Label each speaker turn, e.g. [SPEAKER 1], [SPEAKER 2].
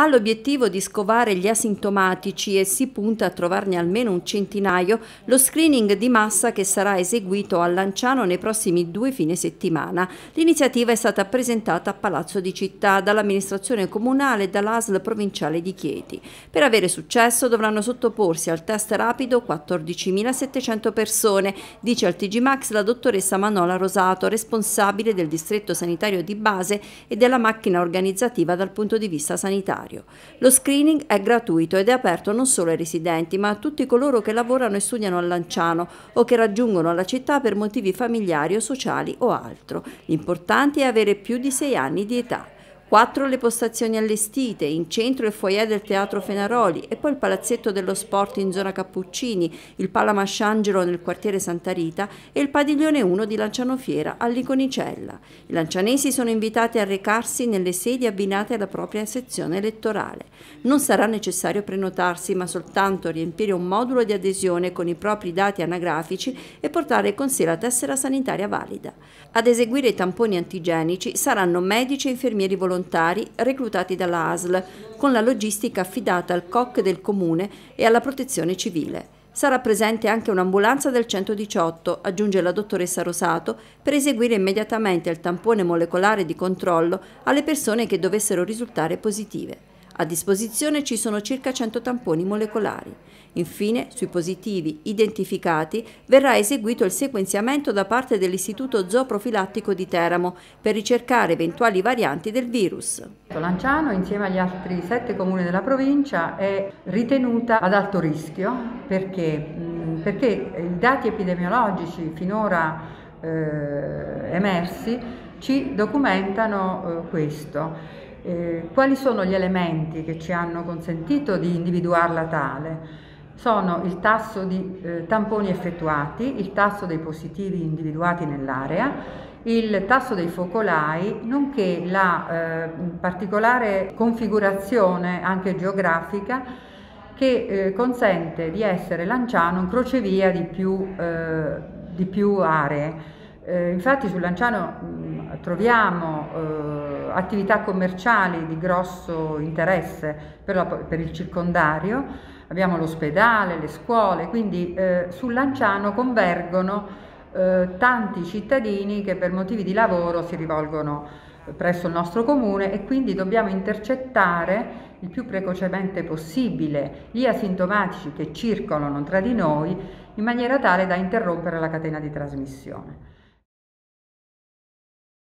[SPEAKER 1] Ha l'obiettivo di scovare gli asintomatici e si punta a trovarne almeno un centinaio lo screening di massa che sarà eseguito a Lanciano nei prossimi due fine settimana. L'iniziativa è stata presentata a Palazzo di Città dall'amministrazione comunale e dall'ASL provinciale di Chieti. Per avere successo dovranno sottoporsi al test rapido 14.700 persone, dice al TG Max la dottoressa Manola Rosato, responsabile del distretto sanitario di base e della macchina organizzativa dal punto di vista sanitario sanitario. Lo screening è gratuito ed è aperto non solo ai residenti, ma a tutti coloro che lavorano e studiano a Lanciano o che raggiungono la città per motivi familiari o sociali o altro. L'importante è avere più di sei anni di età. Quattro le postazioni allestite, in centro il foyer del Teatro Fenaroli e poi il Palazzetto dello Sport in zona Cappuccini, il Palamasciangelo nel quartiere Santa Rita e il Padiglione 1 di Lanciano Fiera all'Iconicella. I lancianesi sono invitati a recarsi nelle sedi abbinate alla propria sezione elettorale. Non sarà necessario prenotarsi, ma soltanto riempire un modulo di adesione con i propri dati anagrafici e portare con sé la tessera sanitaria valida. Ad eseguire i tamponi antigenici saranno medici e infermieri volontari volontari reclutati dalla ASL, con la logistica affidata al COC del comune e alla protezione civile. Sarà presente anche un'ambulanza del 118, aggiunge la dottoressa Rosato, per eseguire immediatamente il tampone molecolare di controllo alle persone che dovessero risultare positive. A disposizione ci sono circa 100 tamponi molecolari. Infine, sui positivi identificati verrà eseguito il sequenziamento da parte dell'Istituto Zooprofilattico di Teramo per ricercare eventuali varianti del virus.
[SPEAKER 2] Lanciano, insieme agli altri sette comuni della provincia, è ritenuta ad alto rischio perché, perché i dati epidemiologici finora eh, emersi ci documentano eh, questo. Eh, quali sono gli elementi che ci hanno consentito di individuarla tale? Sono il tasso di eh, tamponi effettuati, il tasso dei positivi individuati nell'area, il tasso dei focolai, nonché la eh, particolare configurazione anche geografica che eh, consente di essere Lanciano un crocevia di più, eh, di più aree. Infatti sul Lanciano troviamo eh, attività commerciali di grosso interesse per, la, per, il circondario, abbiamo l'ospedale, le scuole, quindi eh, sul Lanciano convergono eh, tanti cittadini che per motivi di lavoro si rivolgono presso il nostro comune e quindi dobbiamo intercettare il più precocemente possibile gli asintomatici che circolano tra di noi in maniera tale da interrompere la catena di trasmissione.